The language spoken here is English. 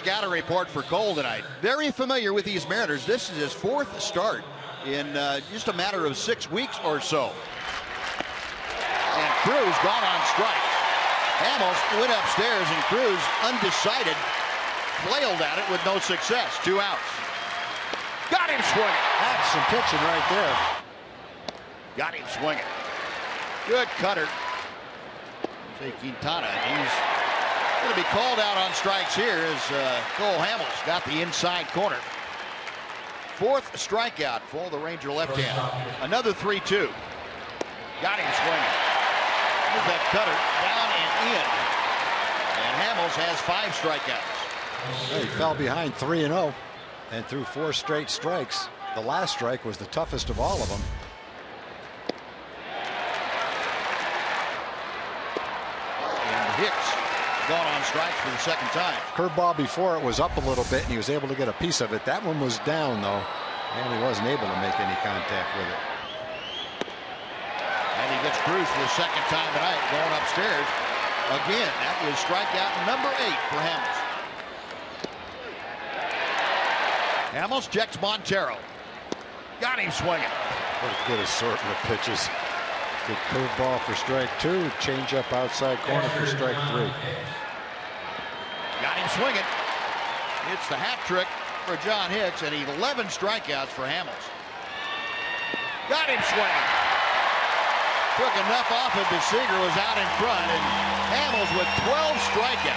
scouting report for Cole tonight. Very familiar with these Mariners. This is his fourth start in uh, just a matter of six weeks or so. And Cruz gone on strike. Hamels went upstairs and Cruz undecided flailed at it with no success. Two outs. Got him swinging. That's some pitching right there. Got him swinging. Good cutter. Jose Quintana. He's going to be called out on strikes here as uh, Cole Hamels got the inside corner. Fourth strikeout for the Ranger left hand. Another 3-2. Got him swinging. Here's that cutter down and in. And Hamels has five strikeouts. He fell behind 3 and 0 and threw four straight strikes. The last strike was the toughest of all of them. And Hicks gone on strikes for the second time. Curveball before it was up a little bit and he was able to get a piece of it. That one was down though and he wasn't able to make any contact with it. And he gets Cruz for the second time tonight going upstairs. Again, that was strikeout number eight for Hamels. Hamels checks Montero. Got him swinging. What a good assortment of pitches. Good curveball for strike two, change up outside corner for strike three. Got him swinging. It's the hat trick for John Hicks and 11 strikeouts for Hamels. Got him swinging. Took enough off of DeSeger was out in front and Hamels with 12 strikeouts